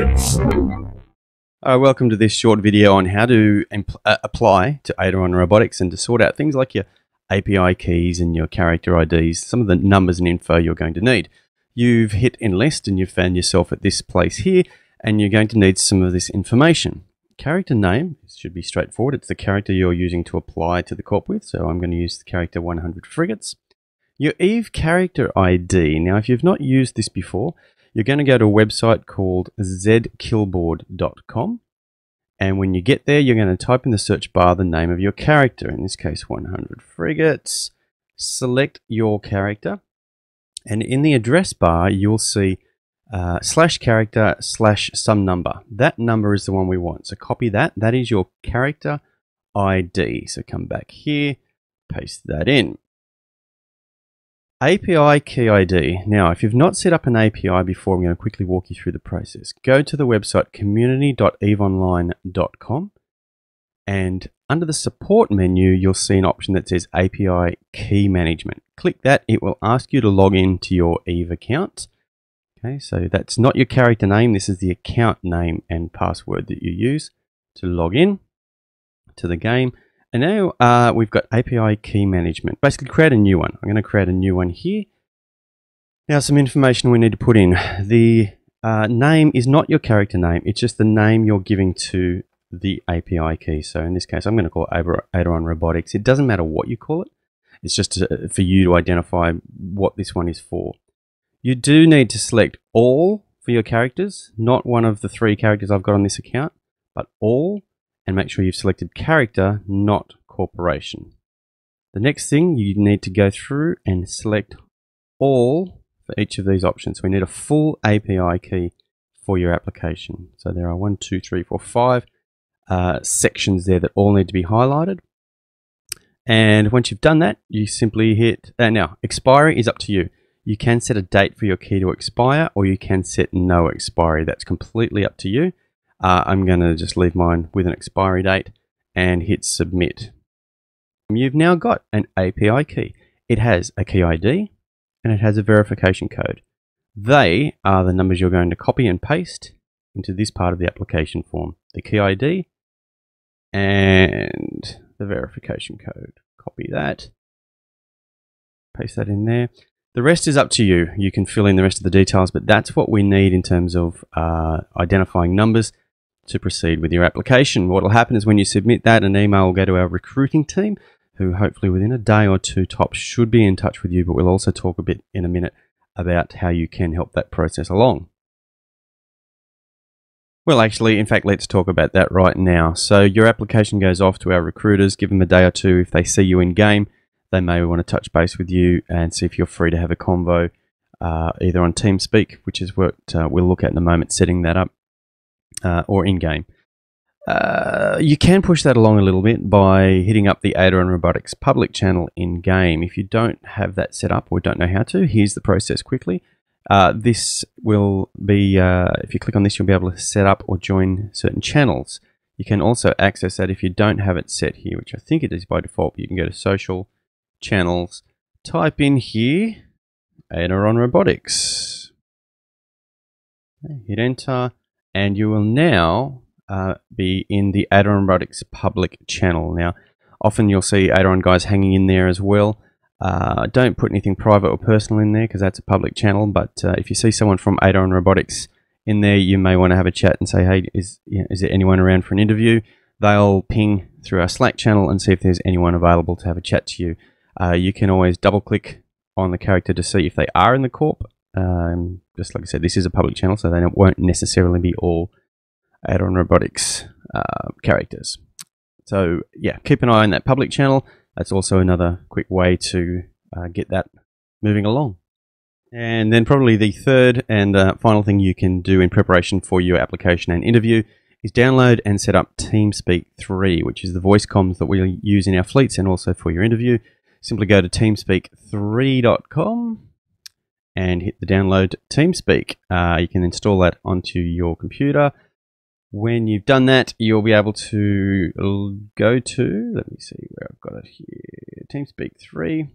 Uh, welcome to this short video on how to uh, apply to Aideron Robotics and to sort out things like your API keys and your character IDs, some of the numbers and info you're going to need. You've hit enlist and you've found yourself at this place here and you're going to need some of this information. Character name should be straightforward. It's the character you're using to apply to the corp with. So I'm going to use the character 100 frigates. Your Eve character ID. Now, if you've not used this before, you're going to go to a website called zkillboard.com. And when you get there, you're going to type in the search bar the name of your character, in this case 100 frigates. Select your character. And in the address bar, you'll see uh, slash character slash some number. That number is the one we want. So copy that. That is your character ID. So come back here, paste that in. API key ID. Now, if you've not set up an API before, I'm going to quickly walk you through the process. Go to the website community.eveonline.com and under the support menu, you'll see an option that says API key management. Click that. It will ask you to log in to your Eve account. Okay, so that's not your character name. This is the account name and password that you use to log in to the game. And now uh, we've got API key management. Basically, create a new one. I'm going to create a new one here. Now, some information we need to put in. The uh, name is not your character name. It's just the name you're giving to the API key. So in this case, I'm going to call it Aideron Robotics. It doesn't matter what you call it. It's just to, for you to identify what this one is for. You do need to select all for your characters, not one of the three characters I've got on this account, but all and make sure you've selected character, not corporation. The next thing you need to go through and select all for each of these options. We need a full API key for your application. So there are one, two, three, four, five uh, sections there that all need to be highlighted. And once you've done that, you simply hit, uh, now expiry is up to you. You can set a date for your key to expire or you can set no expiry. That's completely up to you. Uh, I'm going to just leave mine with an expiry date and hit submit. You've now got an API key. It has a key ID and it has a verification code. They are the numbers you're going to copy and paste into this part of the application form. The key ID and the verification code. Copy that, paste that in there. The rest is up to you. You can fill in the rest of the details, but that's what we need in terms of uh, identifying numbers to proceed with your application. What will happen is when you submit that, an email will go to our recruiting team, who hopefully within a day or two tops should be in touch with you, but we'll also talk a bit in a minute about how you can help that process along. Well, actually, in fact, let's talk about that right now. So your application goes off to our recruiters, give them a day or two. If they see you in game, they may want to touch base with you and see if you're free to have a convo, uh, either on TeamSpeak, which is what uh, we'll look at in a moment, setting that up, uh, or in game. Uh, you can push that along a little bit by hitting up the Aideron Robotics public channel in game. If you don't have that set up or don't know how to, here's the process quickly. Uh, this will be, uh, if you click on this, you'll be able to set up or join certain channels. You can also access that if you don't have it set here, which I think it is by default. You can go to social channels, type in here Aideron Robotics. Hit enter and you will now uh, be in the Aideron Robotics public channel. Now, often you'll see Aideron guys hanging in there as well. Uh, don't put anything private or personal in there because that's a public channel. But uh, if you see someone from Aideron Robotics in there, you may want to have a chat and say, "Hey, is you know, is there anyone around for an interview?" They'll ping through our Slack channel and see if there's anyone available to have a chat to you. Uh, you can always double click on the character to see if they are in the corp um, just like I said, this is a public channel, so they won't necessarily be all Aideron Robotics uh, characters. So yeah, keep an eye on that public channel. That's also another quick way to uh, get that moving along. And then probably the third and uh, final thing you can do in preparation for your application and interview is download and set up TeamSpeak 3, which is the voice comms that we use in our fleets and also for your interview. Simply go to teamspeak3.com and hit the download TeamSpeak. Uh, you can install that onto your computer. When you've done that, you'll be able to go to, let me see where I've got it here, TeamSpeak 3.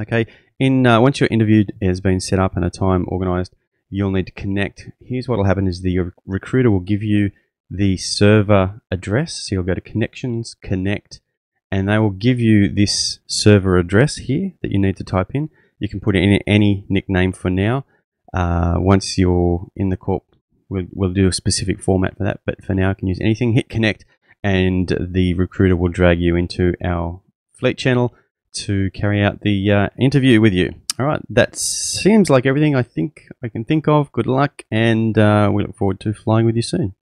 Okay, in uh, once your interview has been set up and a time organized, you'll need to connect. Here's what will happen is the recruiter will give you the server address. So you'll go to connections, connect, and they will give you this server address here that you need to type in. You can put in any, nickname for now. Uh, once you're in the corp, we'll, we'll do a specific format for that. But for now, you can use anything. Hit connect, and the recruiter will drag you into our fleet channel to carry out the uh, interview with you. All right, that seems like everything I think I can think of. Good luck, and uh, we look forward to flying with you soon.